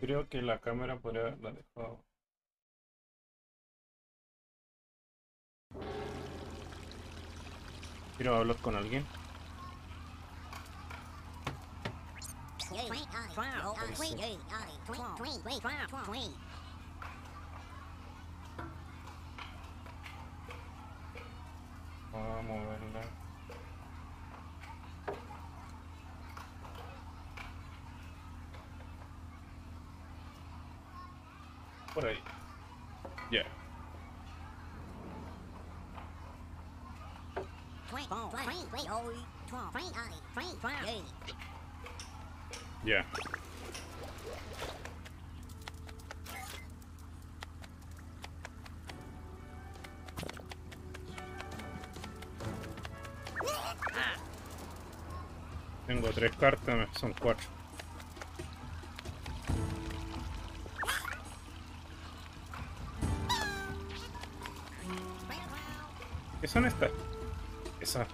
Creo que la cámara podría haberla dejado. Quiero hablar con alguien. Vamos a moverla. Por. Ya. Ya. Tengo tres cartas, son cuatro. ¿Qué son estas? Esas.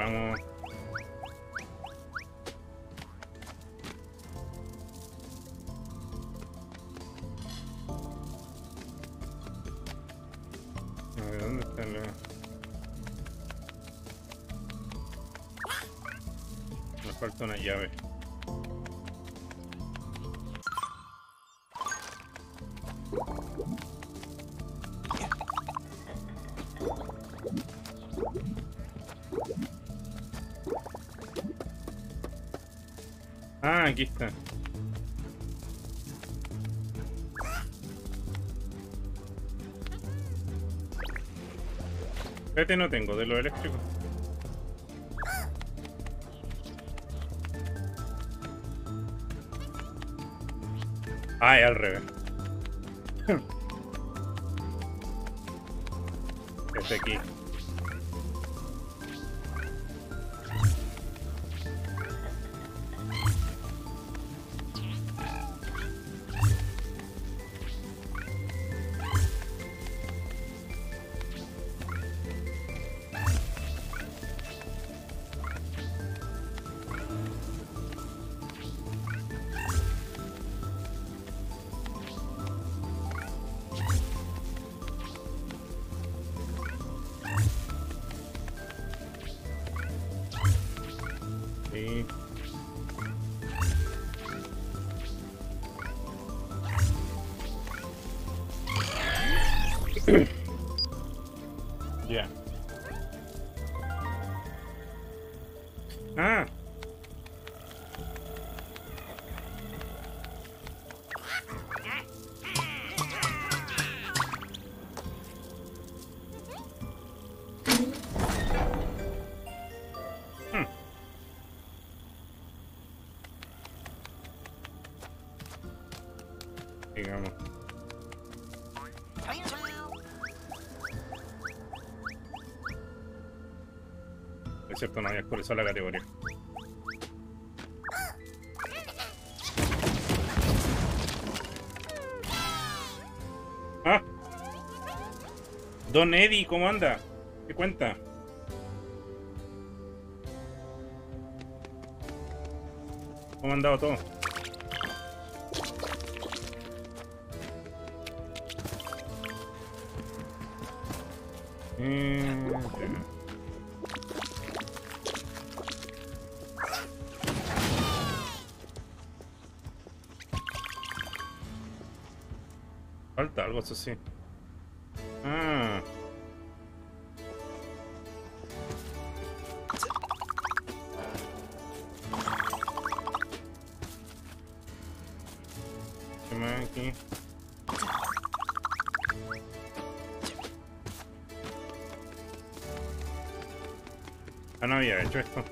Vamos. Ver, ¿dónde está la...? Falta una llave. Aquí está. Este no tengo, de lo eléctrico. Ah, al revés. Cierto, no había actualizado la categoría. Ah. Don Eddie, ¿cómo anda? ¿Qué cuenta? ¿Cómo ha andado todo? Mm, ya. Algo, eso sí. Ah. ¿Qué más aquí? Ah, no había hecho esto.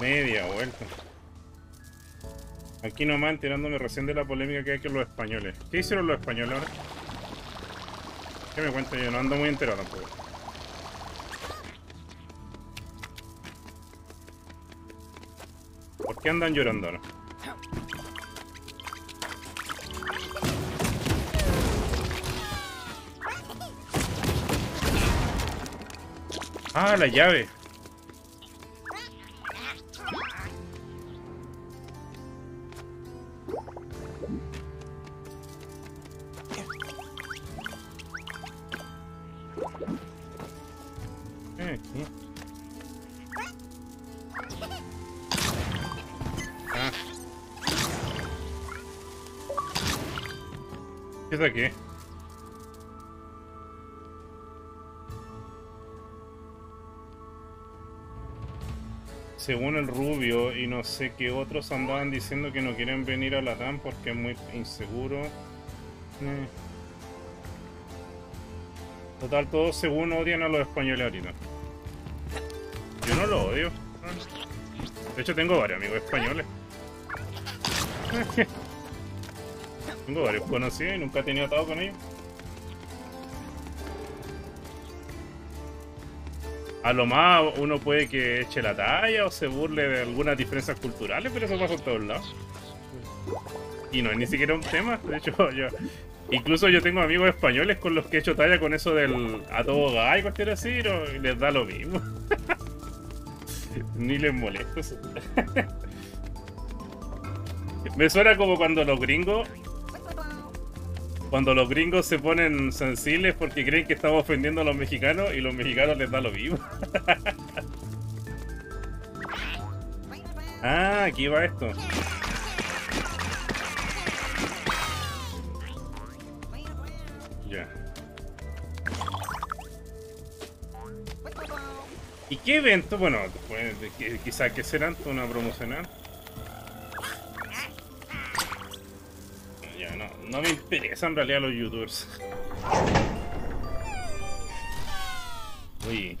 Media vuelta. Aquí nomás enterándome recién de la polémica que hay con los españoles. ¿Qué hicieron los españoles ahora? ¿Qué me cuenta yo? No ando muy enterado tampoco. ¿Por qué andan llorando ahora? Ah, la llave. Eh, aquí. Según el rubio y no sé qué otros andaban diciendo que no quieren venir a la TAM porque es muy inseguro. Eh. Total, todos según odian a los españoles ahorita. Yo no lo odio. De hecho, tengo varios amigos españoles. tengo varios conocidos y nunca he tenido atado con ellos. A lo más uno puede que eche la talla o se burle de algunas diferencias culturales, pero eso pasa en todos lados. Y no es ni siquiera un tema. De hecho, yo, incluso yo tengo amigos españoles con los que he hecho talla con eso del a todo gay, cualquier así, y les da lo mismo. ni les molesta. Me suena como cuando los gringos cuando los gringos se ponen sensibles porque creen que estamos ofendiendo a los mexicanos y los mexicanos les da lo mismo. ah, aquí va esto. Ya. ¿Y qué evento? Bueno, pues, quizá que serán una promocional. No, me interesan en realidad los youtubers. Uy.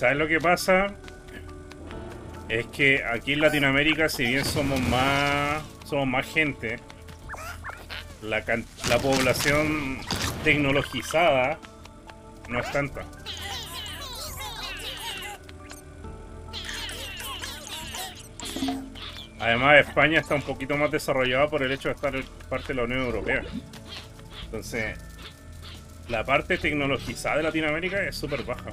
¿Sabes lo que pasa? Es que aquí en Latinoamérica, si bien somos más, somos más gente, la, la población tecnologizada no es tanta. Además, España está un poquito más desarrollada por el hecho de estar parte de la Unión Europea. Entonces, la parte tecnologizada de Latinoamérica es súper baja.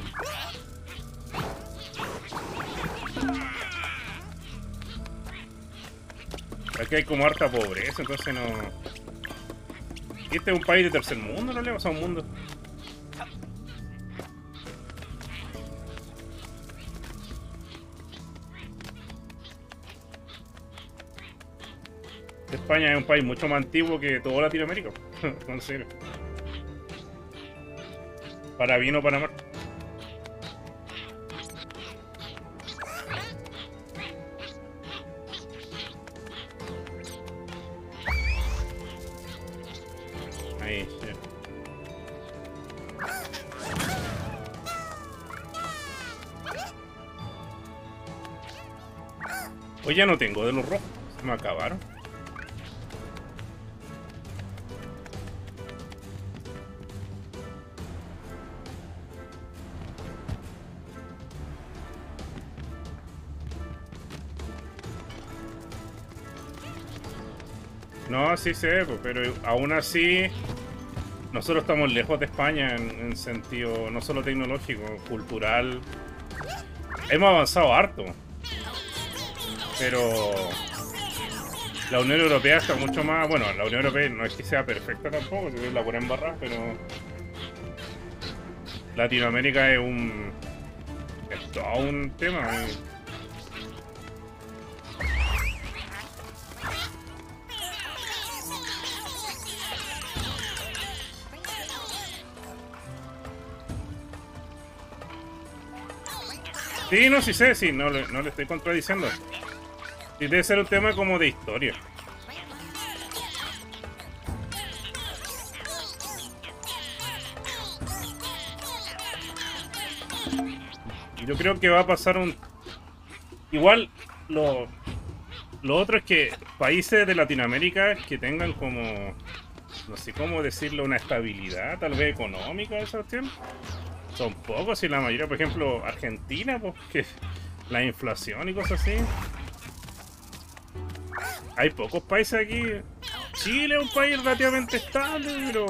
Aquí hay como harta pobreza, entonces no. Y Este es un país de tercer mundo, no le pasa a un mundo. España es un país mucho más antiguo que todo Latinoamérica. en serio. Para bien o para mal. Hoy ya no tengo de los rojos, se me acabaron. No, sí sé, pero aún así nosotros estamos lejos de España en, en sentido no solo tecnológico, cultural. Hemos avanzado harto. Pero la Unión Europea está mucho más. Bueno, la Unión Europea no es que sea perfecta tampoco, es la buena embarrar, pero. Latinoamérica es un. Es todo un tema. Sí, no, sí sé, sí, no, no le estoy contradiciendo. Sí, debe ser un tema como de historia. Yo creo que va a pasar un... Igual, lo, lo otro es que países de Latinoamérica que tengan como... No sé cómo decirlo, una estabilidad tal vez económica, esa cuestión. Son pocos y la mayoría, por ejemplo, Argentina, pues que la inflación y cosas así. Hay pocos países aquí. Chile es un país relativamente estable, pero.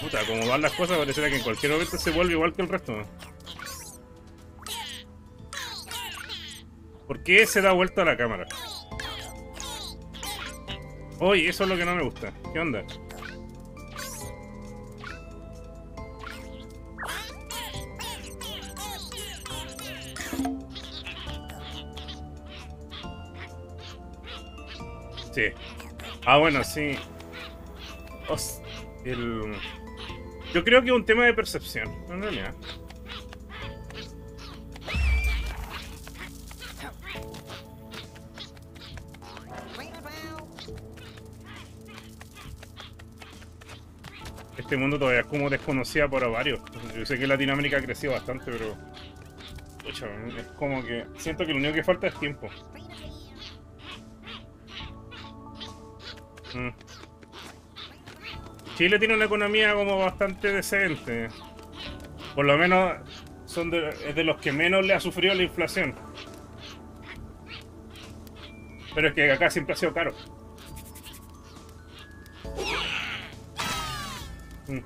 Puta, como van las cosas, pareciera que en cualquier momento se vuelve igual que el resto. ¿Por qué se da vuelta a la cámara? Oye, eso es lo que no me gusta. ¿Qué onda? Ah, bueno, sí. Yo creo que es un tema de percepción, en realidad. Este mundo todavía es como desconocida por varios. Yo sé que Latinoamérica ha crecido bastante, pero... Es como que... Siento que lo único que falta es tiempo. Mm. Chile tiene una economía como bastante decente. Por lo menos son de, es de los que menos le ha sufrido la inflación. Pero es que acá siempre ha sido caro. Mm.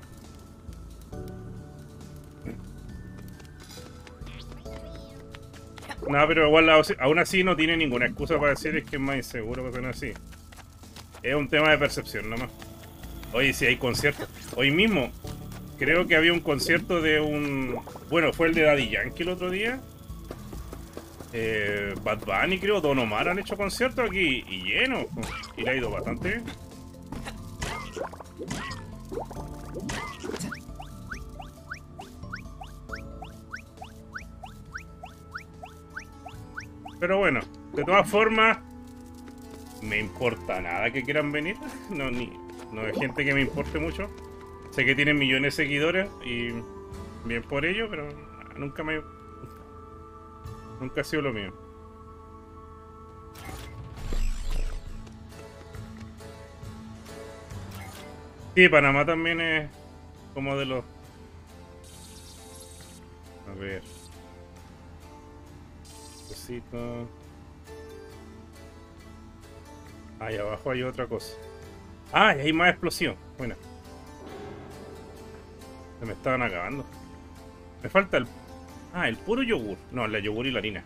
No, pero igual aún así no tiene ninguna excusa para decir es que es más inseguro que son así. Es un tema de percepción nomás. Oye, si hay conciertos. Hoy mismo creo que había un concierto de un... Bueno, fue el de Daddy Yankee el otro día. Eh, Bad Bunny creo, Don Omar han hecho conciertos aquí y lleno. Y le ha ido bastante bien. Pero bueno, de todas formas, me importa nada que quieran venir. No, ni, no es gente que me importe mucho. Sé que tienen millones de seguidores y bien por ello, pero nunca me. Nunca ha sido lo mío. Sí, Panamá también es como de los. A ver. Cosito. Ahí abajo hay otra cosa. Ah, y hay más explosión. Bueno. Se me estaban acabando. Me falta el. Ah, el puro yogur. No, la yogur y la harina.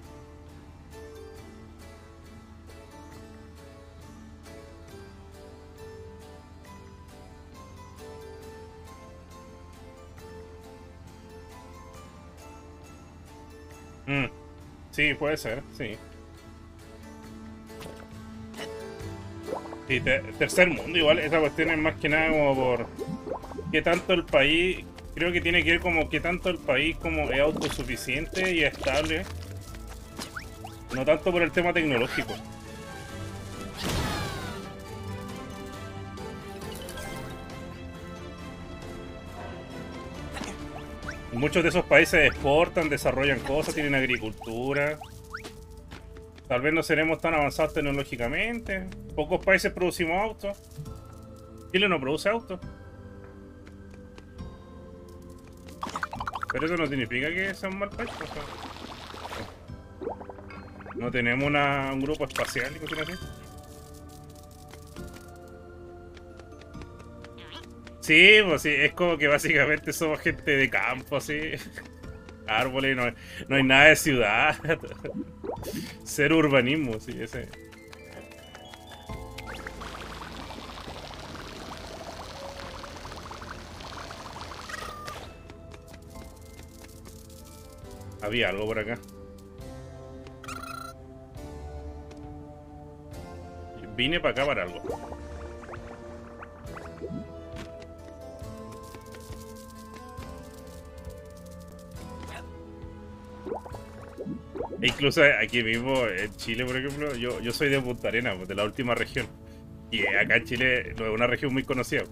Mm, Sí, puede ser, sí. Sí, te- tercer mundo, igual, esa cuestión es más que nada como por qué tanto el país, creo que tiene que ver como qué tanto el país como es autosuficiente y estable, no tanto por el tema tecnológico. Muchos de esos países exportan, desarrollan cosas, tienen agricultura. Tal vez no seremos tan avanzados tecnológicamente. Pocos países producimos autos. Chile no produce autos. Pero eso no significa que sea un mal país. No tenemos una, un grupo espacial y cosas así. Sí, pues sí, es como que básicamente somos gente de campo, así. Árboles, no, no hay nada de ciudad. Ser urbanismo, sí, ese. Había algo por acá. Vine para acá para algo. Incluso aquí mismo en Chile, por ejemplo, yo, yo soy de Punta Arenas, pues, de la última región. Y acá en Chile no es una región muy conocida.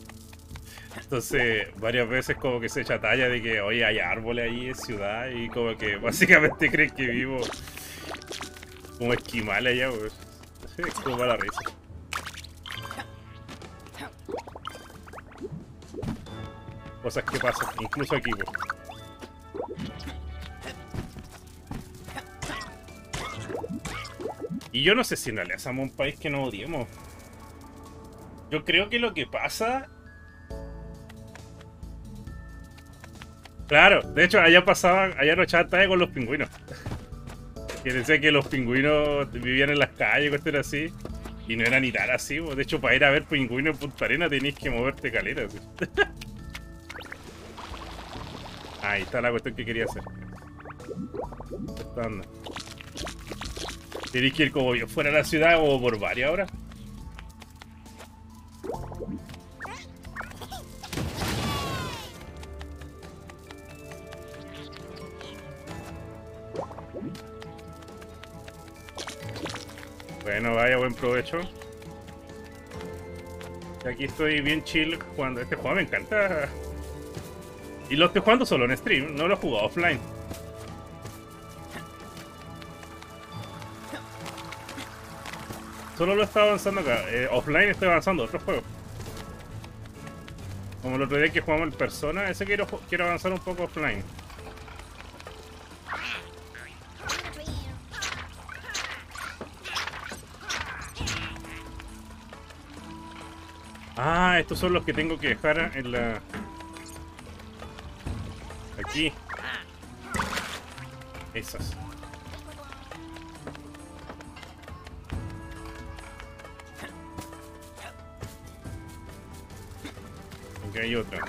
Entonces, varias veces como que se echa talla de que, oye, hay árboles ahí, es ciudad, y como que básicamente creen que vivo como esquimal allá, pues. Es como la risa. Cosas que pasan, incluso aquí, pues. Yo no sé si en realidad somos un país que nos odiemos. Yo creo que lo que pasa Claro, de hecho allá pasaban, allá no echaban con los pingüinos. Que decía que los pingüinos vivían en las calles, cuestiones así. Y no era ni tan así, de hecho para ir a ver pingüinos en Punta Arena tenéis que moverte calera. Ahí está la cuestión que quería hacer. Tenéis que ir como yo fuera de la ciudad o por varias horas. Bueno, vaya, buen provecho. Aquí estoy bien chill jugando. Este juego me encanta. Y lo estoy jugando solo en stream, no lo he jugado offline. Solo lo estaba avanzando acá. Eh, offline estoy avanzando otro juego. Como el otro día que jugamos el Persona, ese quiero, quiero avanzar un poco offline. Ah, estos son los que tengo que dejar en la... Aquí. Esas. Hay otra.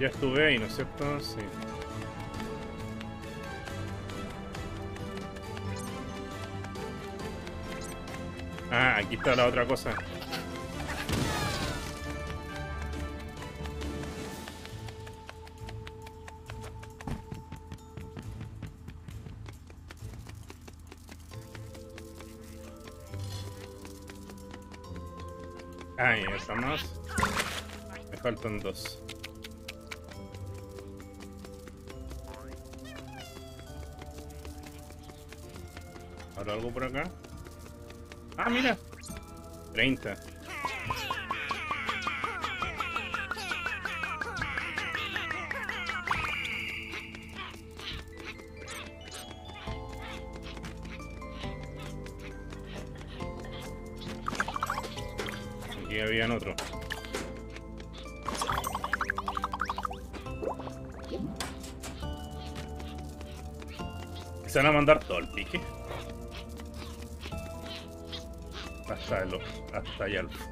Ya estuve ahí, ¿no es cierto? Sí. Ah, aquí está la otra cosa. Ahí estamos. Me faltan dos. algo por acá? Ah, mira. 30.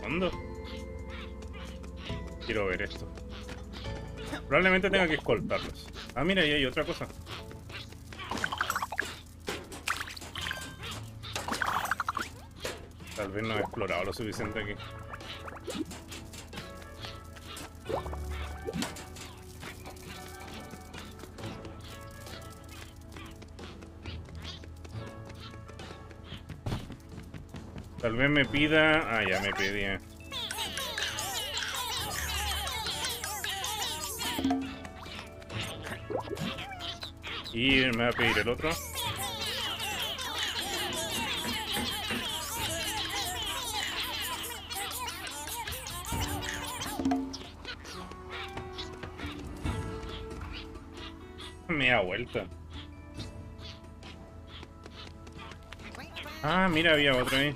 Fondo. Quiero ver esto. Probablemente tenga que escoltarlos. Ah, mira, ahí hay otra cosa. Tal vez no he explorado lo suficiente aquí. Tal vez me pida... Ah, ya me pedía. Y me va a pedir el otro. Media vuelta. Ah, mira, había otro ahí.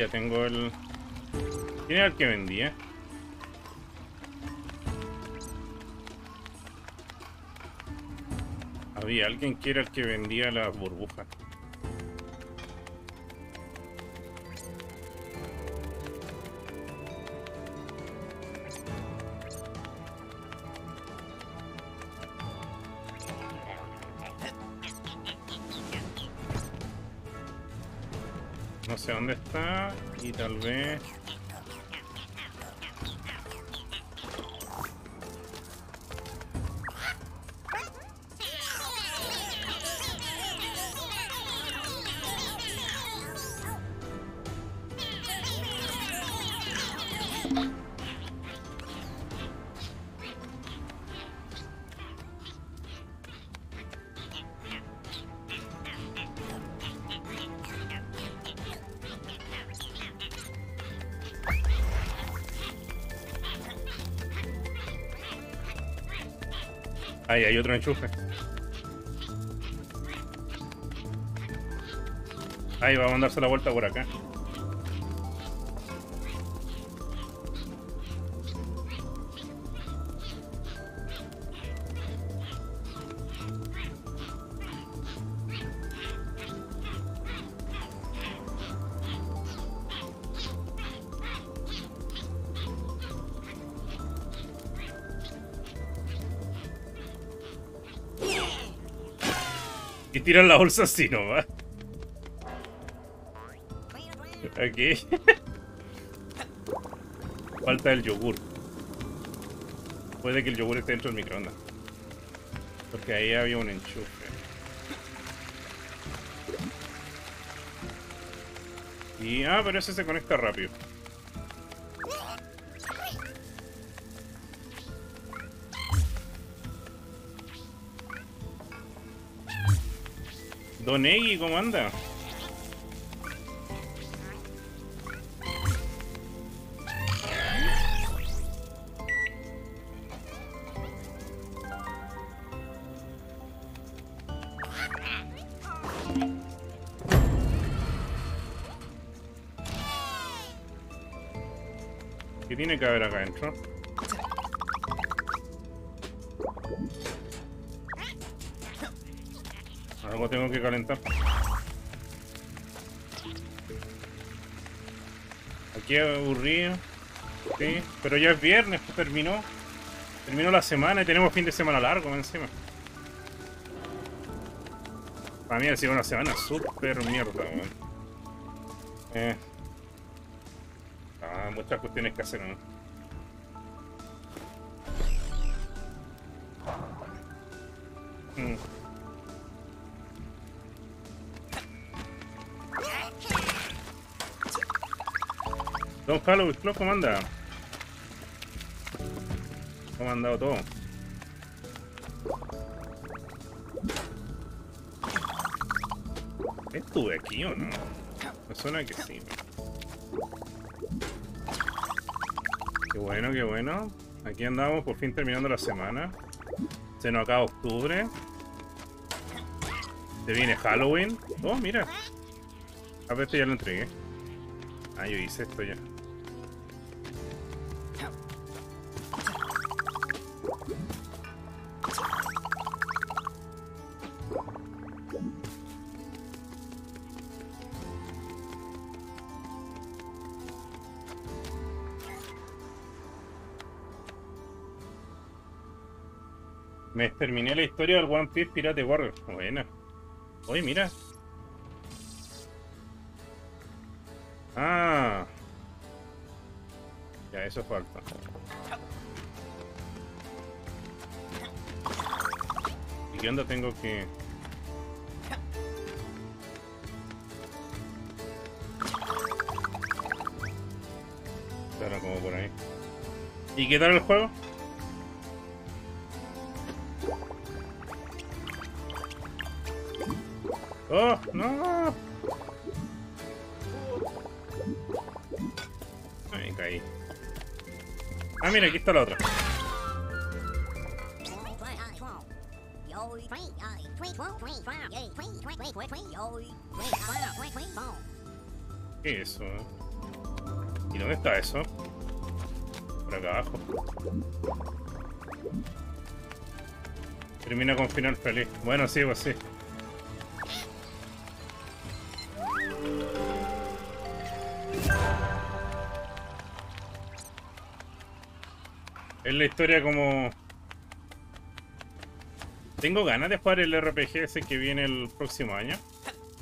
Oye, tengo el... ¿Quién era el que vendía? Había alguien que era el que vendía las burbujas. Sé dónde está y tal vez... otro enchufe. Ahí vamos a darse la vuelta por acá. Y tiran la bolsa así nomás. Aquí. Falta el yogur. Puede que el yogur esté dentro del microondas. Porque ahí había un enchufe. Y... Ah, pero ese se conecta rápido. Don Eggy, ¿cómo anda? ¿Qué tiene que haber calentar. Aquí aburrido. Sí, pero ya es viernes, pues terminó. Terminó la semana y tenemos fin de semana largo encima. Para mí ha sido una semana súper mierda, weón. Eh. Ah, muchas cuestiones que hacer, ¿no? Mm. Don Halloween Club, ¿cómo anda? ¿Cómo todo? ¿Estuve aquí o no? Me suena que sí. Qué bueno, qué bueno. Aquí andamos por fin terminando la semana. Se nos acaba octubre. Se viene Halloween. Oh, mira. A ver, este ya lo entregué. Ah, yo hice esto ya. Terminé la historia del One Piece Pirate Warrior. Buena. Oye, mira. Ah. Ya, eso falta. ¿Y qué onda tengo que...? Claro, como por ahí. ¿Y qué tal el juego? ¡Oh, no! Ahí caí. Ah, mira, aquí está la otra. ¿Qué es eso? ¿Y dónde está eso? Por acá abajo. Termina con final feliz. Bueno, sí, pues sí. La historia como... Tengo ganas de jugar el RPG ese que viene el próximo año.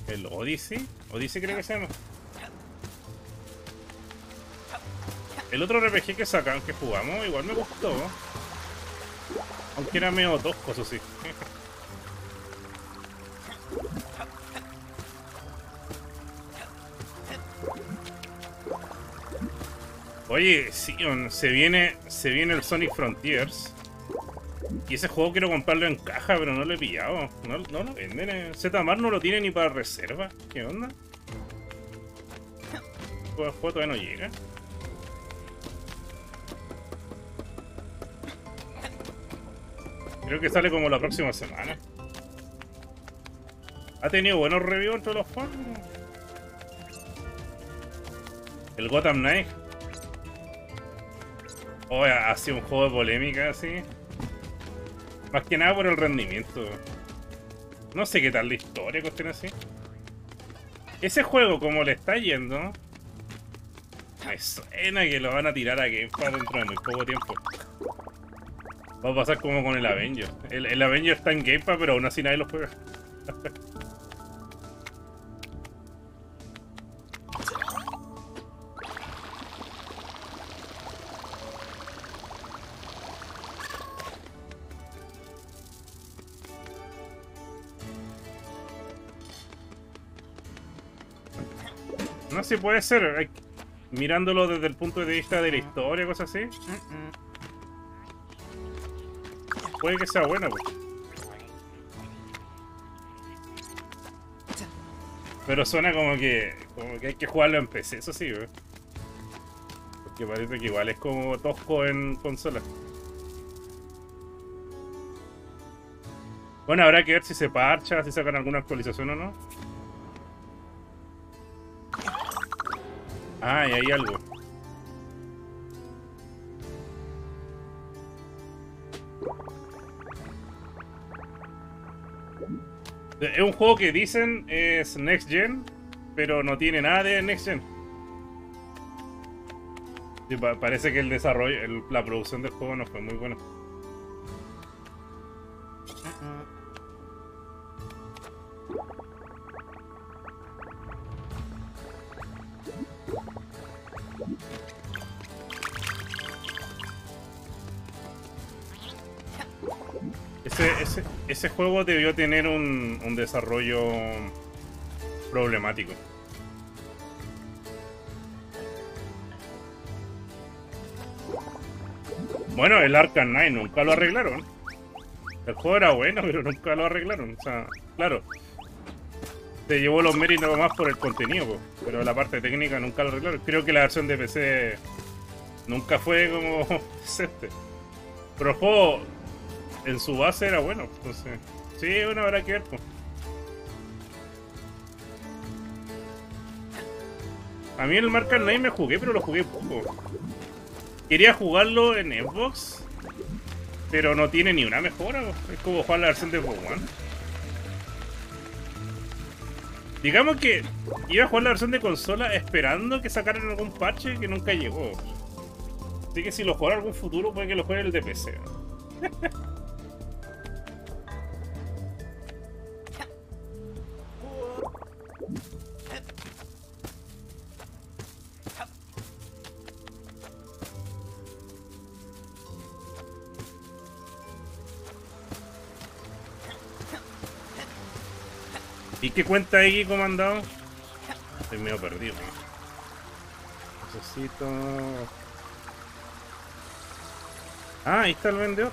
El Odyssey. Odyssey creo que se llama. El otro RPG que sacan, que jugamos, igual me gustó. Aunque era medio tosco, eso sí. Oye, sí, se viene, se viene el Sonic Frontiers. Y ese juego quiero comprarlo en caja, pero no lo he pillado. No, lo venden. Eh. Zmar no lo tiene ni para reserva. ¿Qué onda? El juego todavía no llega. Creo que sale como la próxima semana. Ha tenido buenos reviews entre los fans. El Gotham Knight. Oh, ha sido un juego de polémica, así. Más que nada por el rendimiento. No sé qué tal la historia, cuestión así. Ese juego, como le está yendo, me suena que lo van a tirar a Game Pass dentro de muy poco tiempo. Va a pasar como con el Avenger. El, el Avenger está en Game Pass, pero aún así nadie lo juega. Sé, puede ser. Mirándolo desde el punto de vista de la historia, cosas así. Puede que sea buena, pues. Pero suena como que, como que hay que jugarlo en PC, eso sí, ¿eh? Porque parece que igual es como tosco en consola. Bueno, habrá que ver si se parcha, si sacan alguna actualización o no. Ah, y hay algo. Es un juego que dicen es Next Gen, pero no tiene nada de Next Gen. parece que el desarrollo, la producción del juego no fue muy buena. Juego debió tener un, desarrollo problemático. Bueno, el Arkham Knight nunca lo arreglaron. El juego era bueno, pero nunca lo arreglaron. O sea, claro. Se llevó los méritos más por el contenido, pero la parte técnica nunca lo arreglaron. Creo que la versión de PC nunca fue como este. Pero el juego en su base era bueno. Entonces, sí, bueno, habrá que ver. A mí el Mark Knight me jugué, pero lo jugué poco. Quería jugarlo en Xbox, pero no tiene ni una mejora. Es como jugar la versión de Xbox One. Digamos que iba a jugar la versión de consola esperando que sacaran algún parche que nunca llegó. Así que si lo juega algún futuro, puede que lo juegue el de PC. qué cuenta ahí, comandado? Estoy medio perdido. Necesito... Ah, ahí está el vendedor.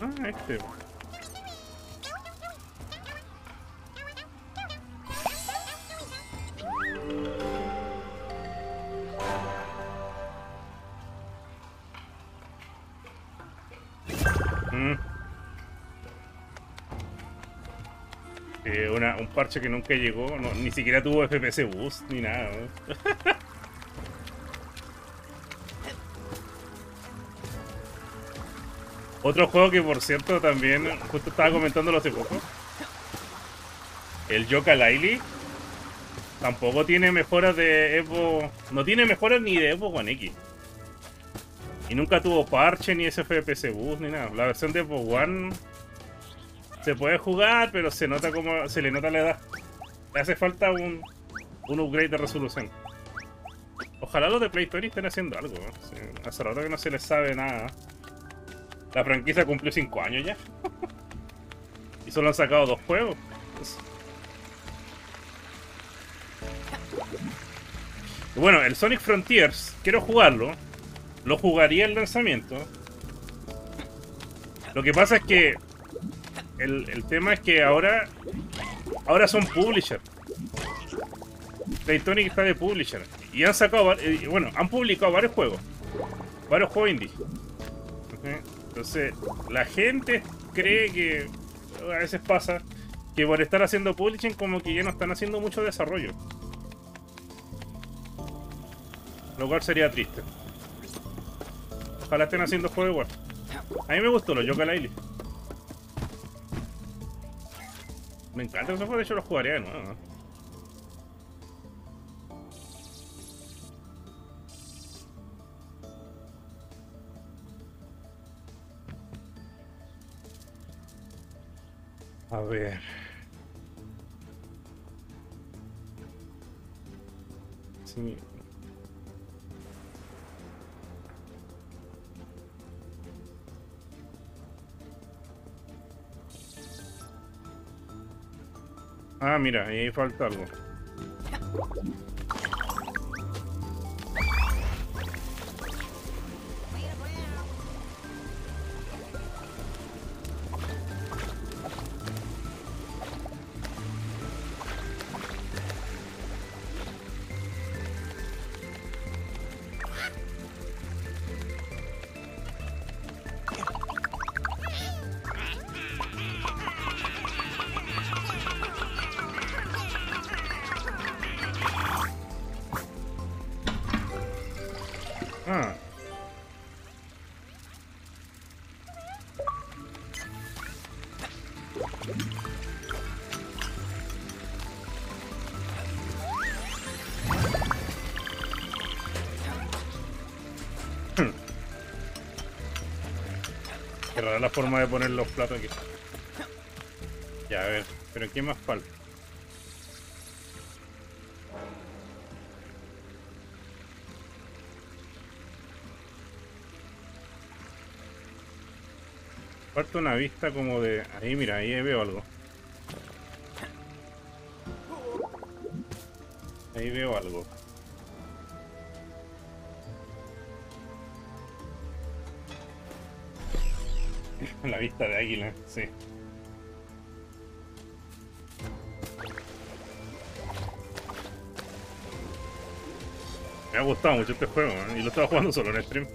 Ah, este. Mm. Eh, una- un parche que nunca llegó, ni siquiera tuvo FPS boost ni nada. Otro juego que por cierto también, justo estaba comentándolo hace poco. El Yoka Laili. Tampoco tiene mejoras de Evo. No tiene mejoras ni de Evo One X. Y nunca tuvo parche ni FPS boost ni nada. La versión de Evo One se puede jugar, pero se nota como. se le nota la edad. Le hace falta un, un upgrade de resolución. Ojalá los de Play Store estén haciendo algo. Sí, hace rato que no se les sabe nada. La franquicia cumplió 5 años ya. y solo han sacado dos juegos. Y Bueno, el Sonic Frontiers, quiero jugarlo. Lo jugaría el lanzamiento. Lo que pasa es que el, el tema es que ahora ahora son publisher. Playtonic está de publisher. Y han sacado, eh, bueno, han publicado varios juegos. Varios juegos indie. Entonces, la gente cree que a veces pasa que por estar haciendo publishing como que ya no están haciendo mucho desarrollo. Lo cual sería triste. Ojalá estén haciendo juegos igual. A mí me gustó los Yoka Laili. Me encanta esos juegos, de hecho los jugaría de nuevo. A ver. Sí. Ah, mira, ahí falta algo. La forma de poner los platos aquí. Ya, a ver, pero ¿qué más falta? Falta una vista como de... Ahí, mira, ahí veo algo. Ahí veo algo. La vista de águila, sí. Me ha gustado mucho este juego, ¿eh? y lo estaba jugando solo en stream.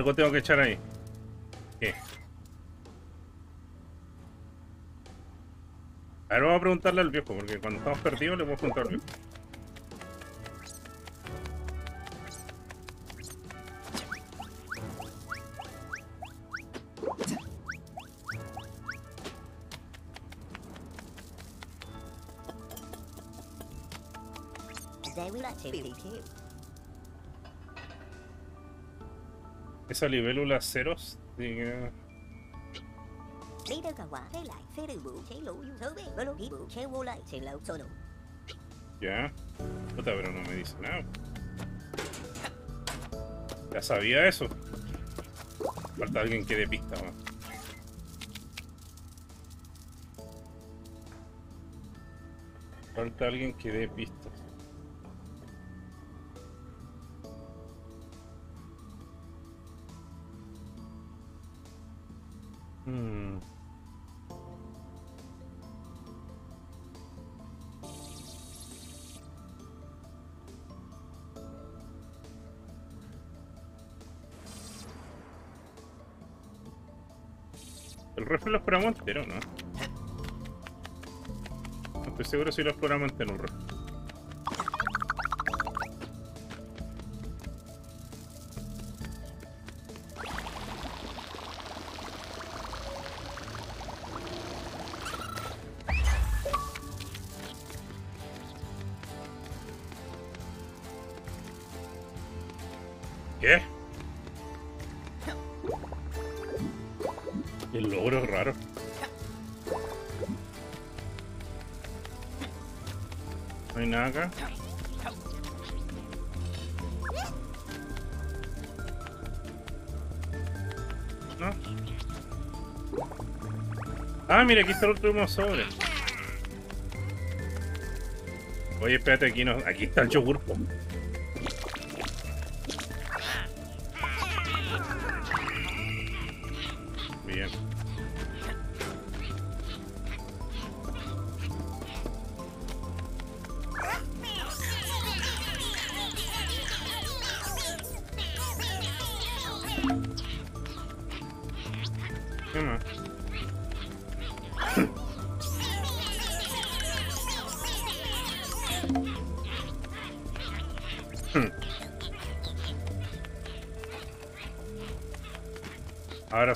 Algo tengo que echar ahí. ¿Qué? A ver, vamos a preguntarle al viejo, porque cuando estamos perdidos le podemos preguntar al viejo. Lại chế lâu solo Ya. Puta, pero no me dice nada. Ya sabía eso. Falta alguien que dé pista más. Falta alguien que dé pistas. Refri lo exploramos entero, ¿no? No estoy seguro si lo exploramos entero refri. ¿Qué? Logro raro. No hay nada acá. Ah, mira, aquí está el último sobre. Oye, espérate. Aquí está el yogur.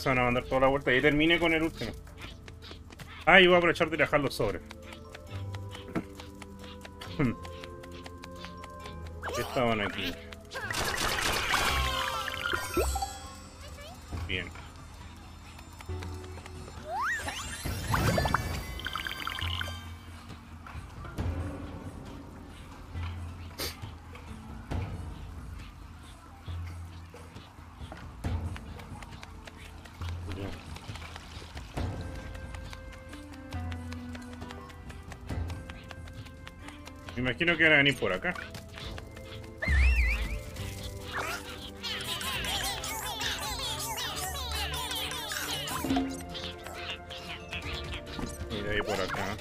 Se van a mandar toda la vuelta y termine con el último. Ah, y voy a aprovechar de dejar los sobres. ¿Qué estaban aquí? Bien. Imagino que van a venir por acá. Y de ahí por acá.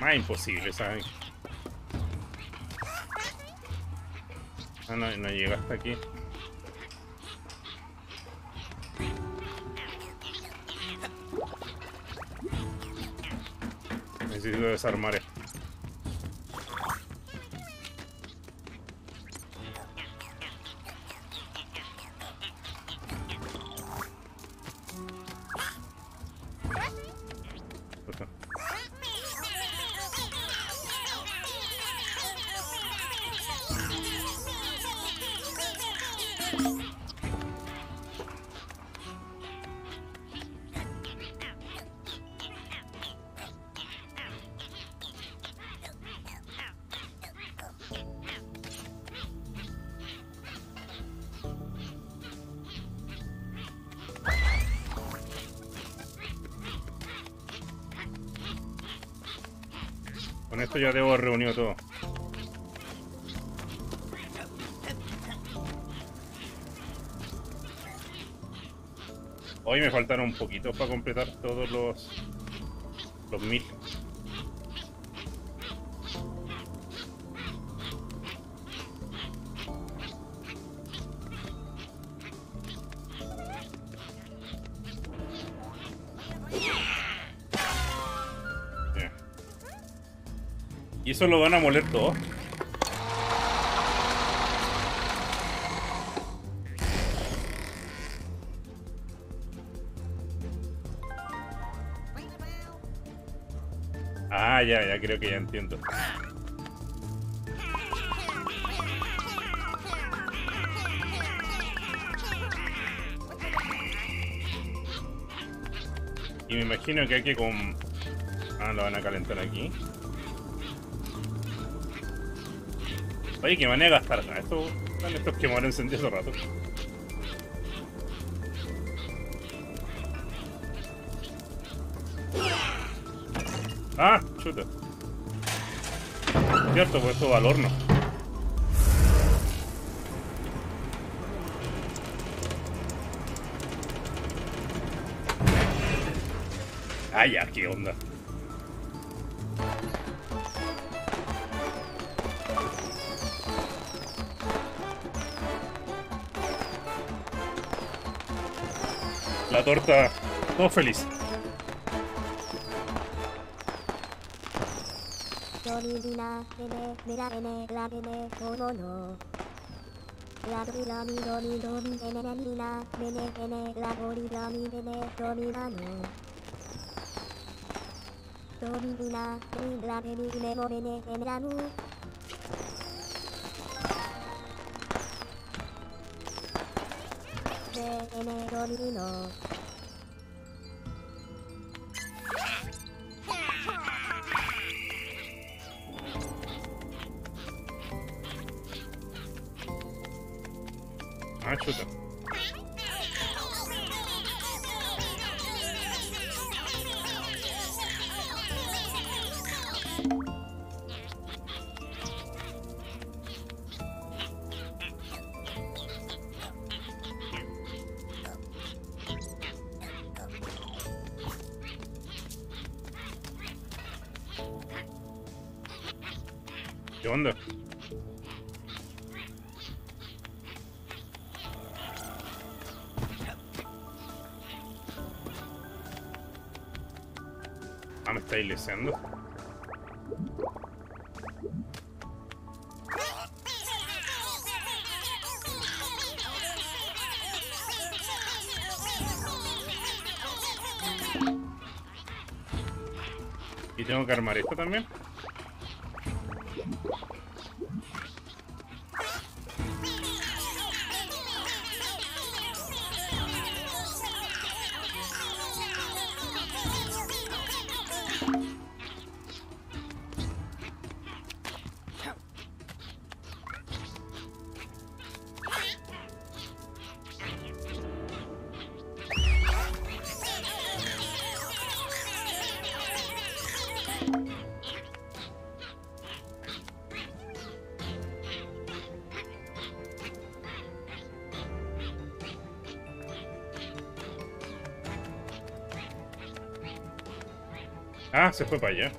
Más imposible, ¿saben? Ah, no, no llega hasta aquí. Necesito desarmar ya debo haber reunido todo. Hoy me faltaron un poquito para completar todos los los mil. Lo van a moler todo. Ah, ya, ya creo que ya entiendo. Y me imagino que hay que con... Ah, lo van a calentar aquí. Oye, que manera de gastar acá. Estos, estos que mueren encendidos hace rato. Ah, chuta. Cierto, pues esto va al horno. Ah, ya, qué onda. La torta, todo feliz. Ah, chuta. ¿Qué Y tengo que armar esto también. Ah, se fue para allá.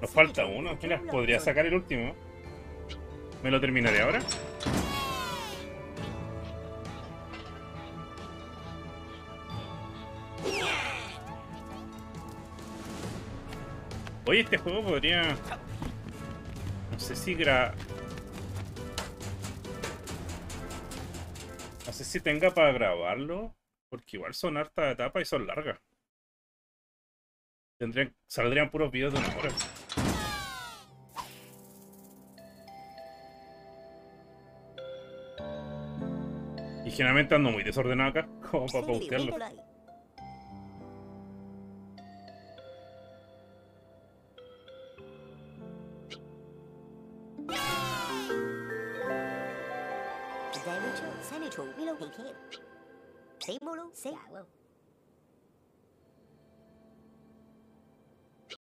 Nos falta uno. Mira, podría sacar el último. ¿Me lo terminaré ahora? Oye, este juego podría... No sé si gra... No sé si tenga para grabarlo. Porque igual son hartas etapas y son largas. Tendrían... Saldrían puros videos de una hora. Y generalmente ando muy desordenado acá, como para paustearlo. can. hello. Say hello.